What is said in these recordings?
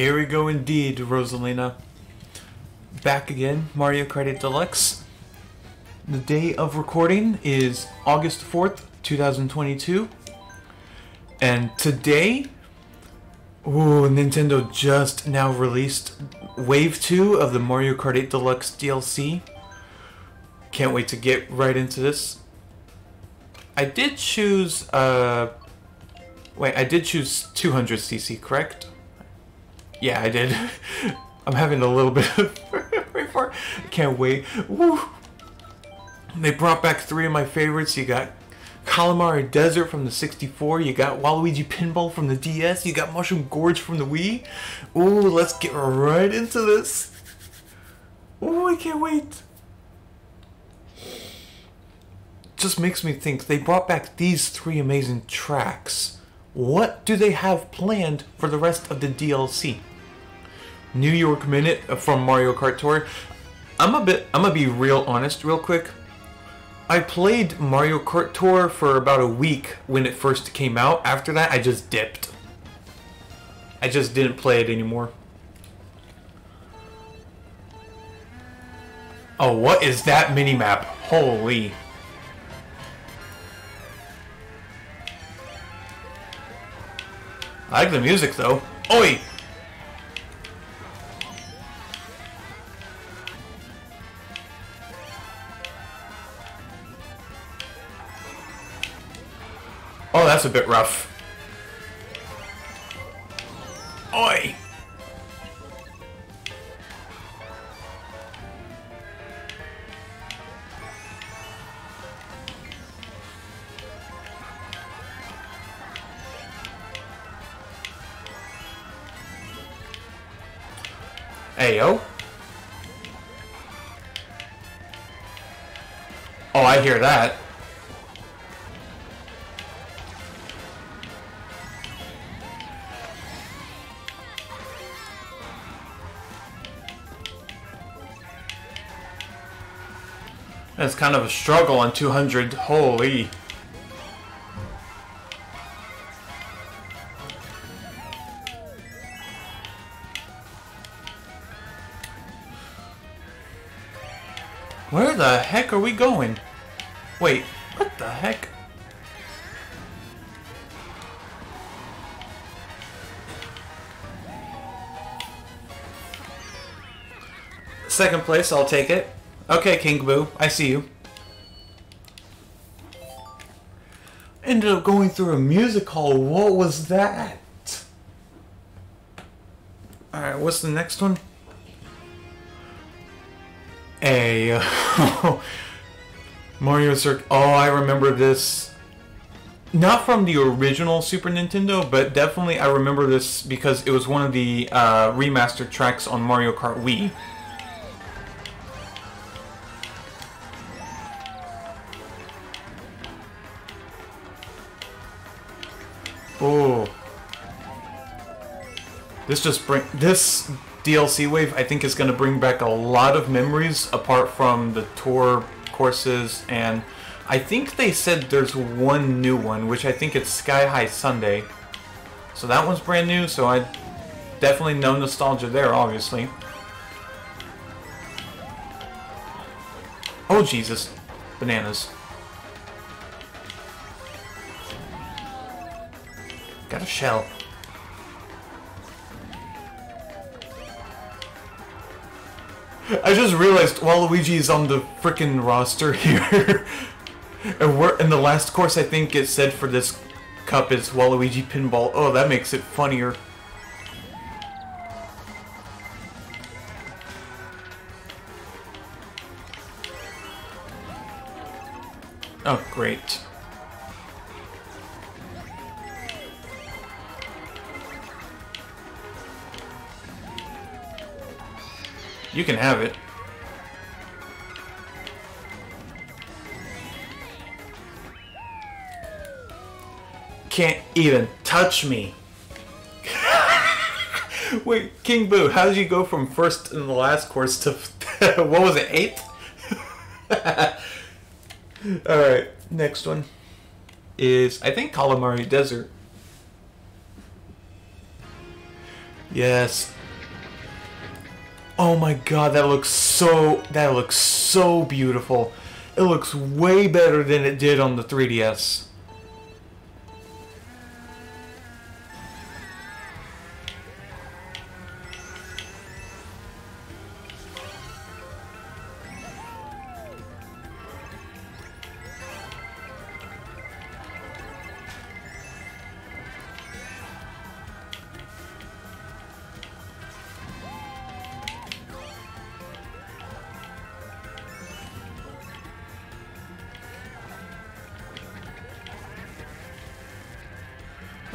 Here we go. Indeed, Rosalina. Back again, Mario Kart 8 Deluxe. The day of recording is August 4th, 2022. And today, ooh, Nintendo just now released Wave 2 of the Mario Kart 8 Deluxe DLC. Can't wait to get right into this. I did choose, uh, wait, I did choose 200cc, correct? Yeah, I did. I'm having a little bit of before. Can't wait. Woo. They brought back three of my favorites. You got Kalimari Desert from the 64. You got Waluigi Pinball from the DS. You got Mushroom Gorge from the Wii. Ooh, let's get right into this. Ooh, I can't wait. Just makes me think they brought back these three amazing tracks. What do they have planned for the rest of the DLC? New York Minute from Mario Kart Tour. I'm a bit I'm gonna be real honest real quick. I played Mario Kart Tour for about a week when it first came out. After that, I just dipped. I just didn't play it anymore. Oh, what is that mini-map? Holy. I like the music though. Oi! That's a bit rough. Oi! Hey, yo. Oh, I hear that. That's kind of a struggle on 200. Holy. Where the heck are we going? Wait, what the heck? Second place, I'll take it. Okay, King Boo, I see you. Ended up going through a music hall. What was that? Alright, what's the next one? A Mario Circuit. Oh, I remember this. Not from the original Super Nintendo, but definitely I remember this because it was one of the uh, remastered tracks on Mario Kart Wii. Oh. This just bring this DLC wave I think is going to bring back a lot of memories apart from the tour courses and I think they said there's one new one which I think it's Sky High Sundae. So that one's brand new so I definitely no nostalgia there obviously. Oh Jesus. Bananas. Shell. I just realized Waluigi's on the frickin' roster here. and we're in the last course I think it said for this cup is Waluigi Pinball. Oh, that makes it funnier. Oh, great. You can have it. Can't even touch me. Wait, King Boo, how did you go from first in the last course to what was it, eighth? Alright, next one is I think Kalimari Desert. Yes. Oh my god, that looks so that looks so beautiful. It looks way better than it did on the 3DS.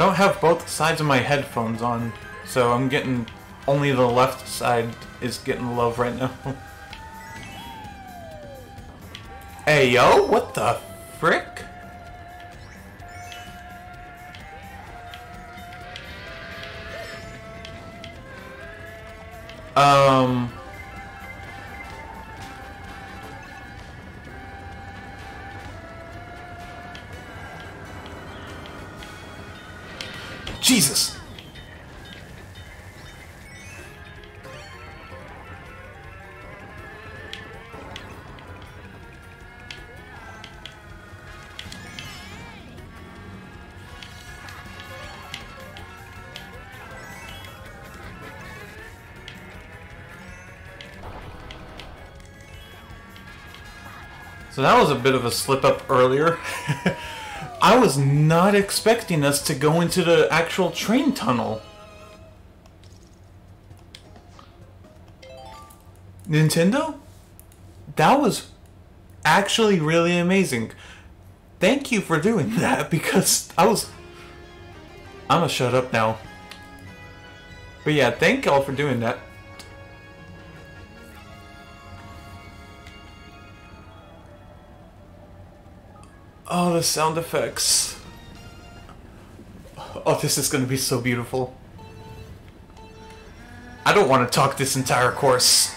Don't have both sides of my headphones on, so I'm getting only the left side is getting love right now. hey yo, what the frick? Um Jesus! So that was a bit of a slip up earlier. I was not expecting us to go into the actual train tunnel. Nintendo? That was actually really amazing. Thank you for doing that because I was. I'm gonna shut up now. But yeah, thank y'all for doing that. Oh, the sound effects. Oh, this is gonna be so beautiful. I don't want to talk this entire course.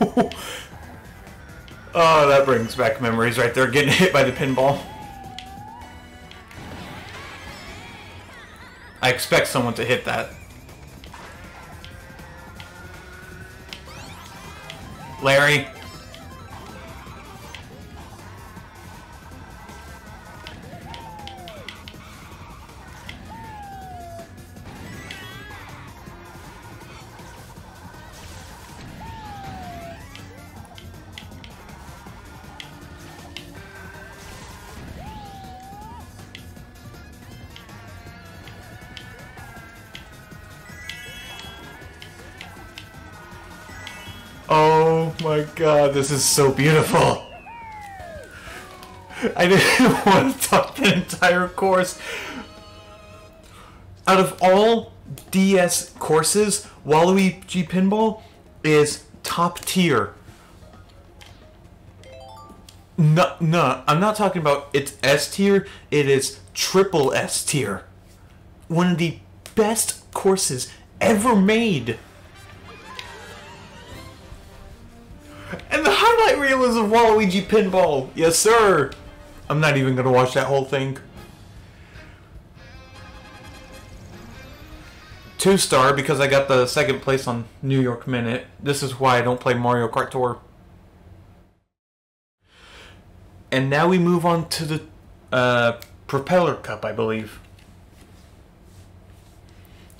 oh, that brings back memories right there, getting hit by the pinball. I expect someone to hit that. Larry. My god, this is so beautiful. I didn't want to talk the entire course. Out of all DS courses, Waluigi Pinball is top tier. No, no, I'm not talking about it's S tier, it is triple S tier. One of the best courses ever made. Of Waluigi Pinball. Yes, sir. I'm not even gonna watch that whole thing. Two star because I got the second place on New York Minute. This is why I don't play Mario Kart Tour. And now we move on to the uh, Propeller Cup, I believe.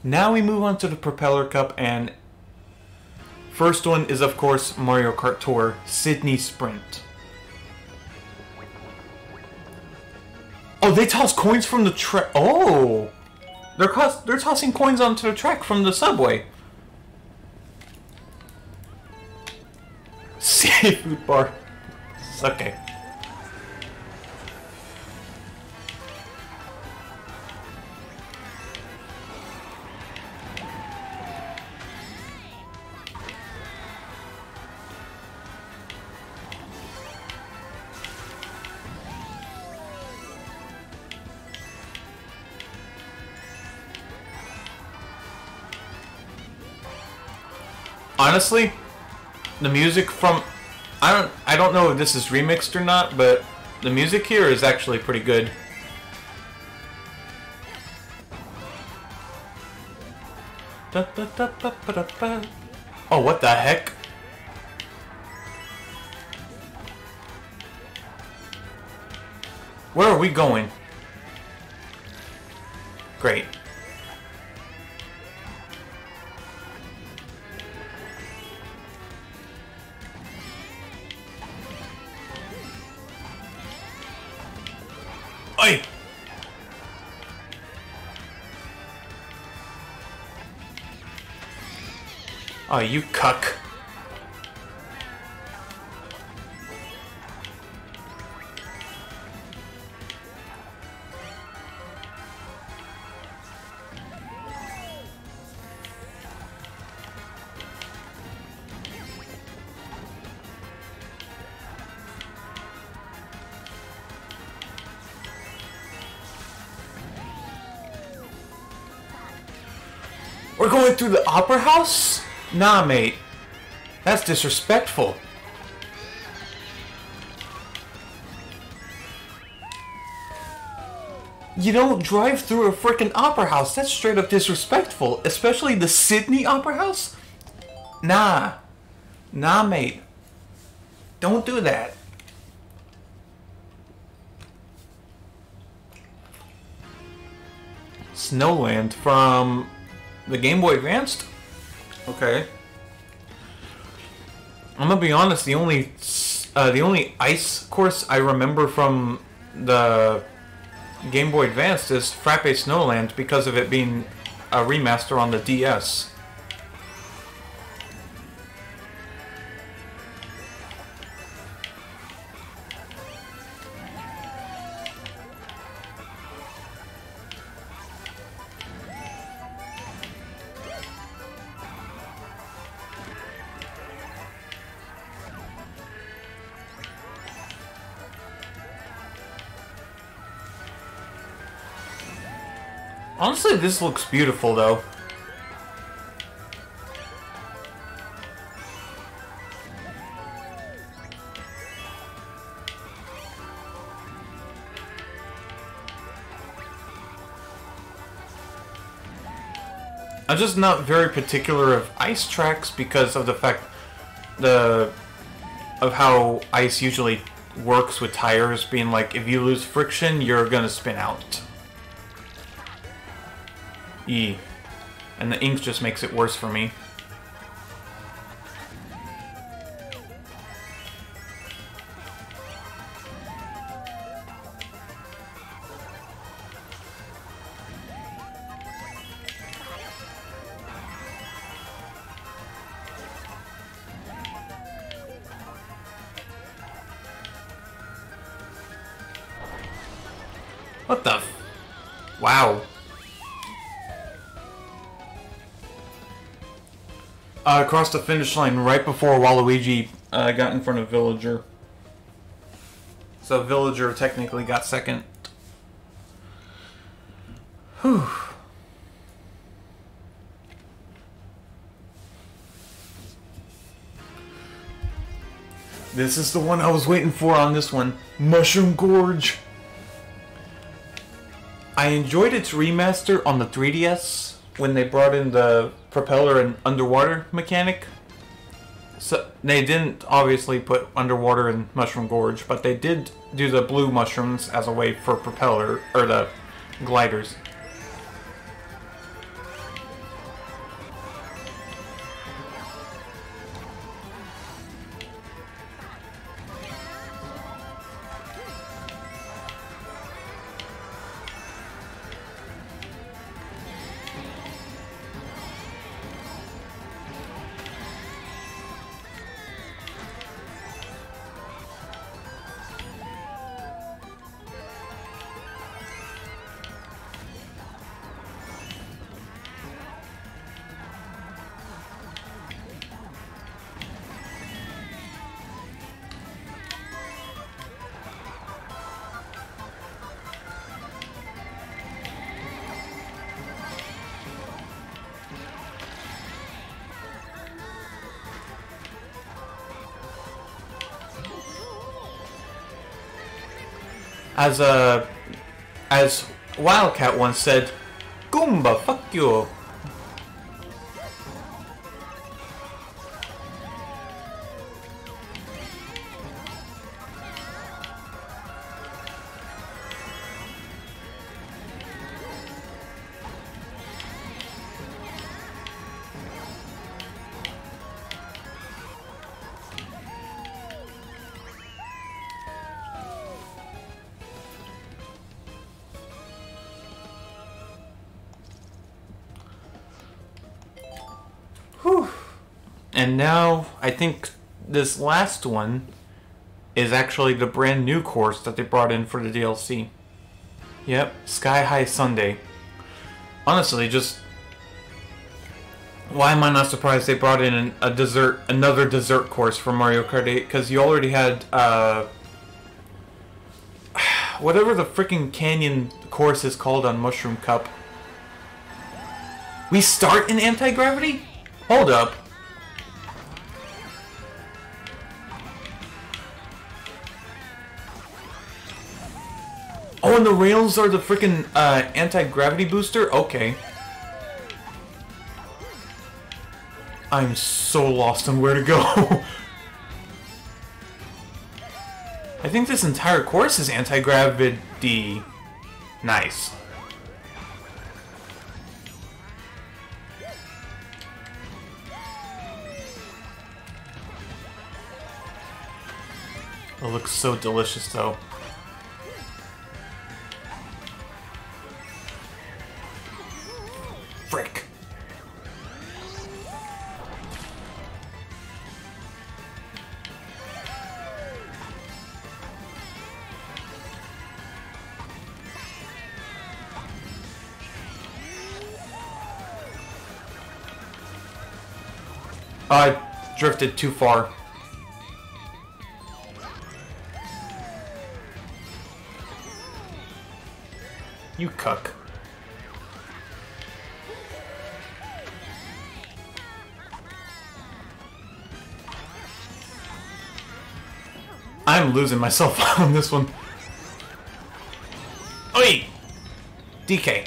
Now we move on to the Propeller Cup, and first one is, of course, Mario Kart Tour Sydney Sprint. Oh, they toss coins from the track. Oh! They're, they're tossing coins onto the track from the subway. Seafood bar. Okay. Honestly, the music from I don't I don't know if this is remixed or not, but the music here is actually pretty good. Oh, what the heck? Where are we going? Great. Oi! Oh, you cuck. Through the opera house? Nah, mate. That's disrespectful. You don't drive through a freaking opera house. That's straight up disrespectful. Especially the Sydney Opera House? Nah. Nah, mate. Don't do that. Snowland from the Game Boy Advanced? Okay. I'm gonna be honest. The only uh, the only ice course I remember from the Game Boy Advanced is Frappe Snowland because of it being a remaster on the DS. Honestly, this looks beautiful, though. I'm just not very particular of ice tracks because of the fact the of how ice usually works with tires being like if you lose friction you're gonna spin out. E. And the ink just makes it worse for me. What the Wow. Uh, across the finish line right before Waluigi uh, got in front of Villager. So Villager technically got second. Whew. This is the one I was waiting for on this one. Mushroom Gorge. I enjoyed its remaster on the 3DS when they brought in the propeller and underwater mechanic. So they didn't obviously put underwater in Mushroom Gorge, but they did do the blue mushrooms as a way for propeller or the gliders. As a, as Wildcat once said, Goomba, fuck you. And now I think this last one is actually the brand new course that they brought in for the DLC. Yep, Sky High Sundae. Honestly, just why am I not surprised they brought in a dessert, another dessert course for Mario Kart 8? Because you already had uh, whatever the freaking canyon course is called on Mushroom Cup. We start in anti gravity. Hold up. And the rails are the freaking uh, anti-gravity booster? Okay. I'm so lost on where to go. I think this entire course is anti-gravity. Nice. It looks so delicious though. I drifted too far. You cuck. I'm losing myself on this one. Oi! DK.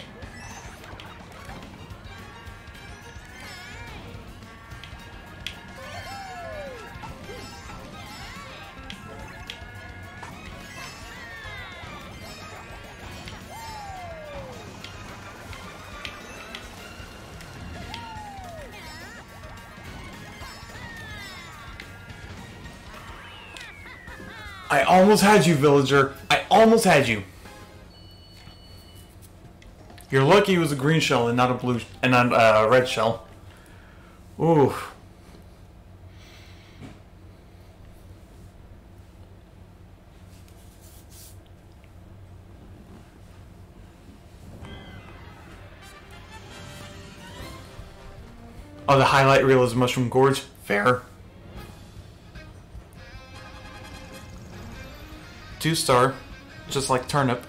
Almost had you, villager. I almost had you. You're lucky it was a green shell and not a blue and not a uh, red shell. Ooh. Oh, the highlight reel is Mushroom Gorge. Fair. Two star, just like Turnip.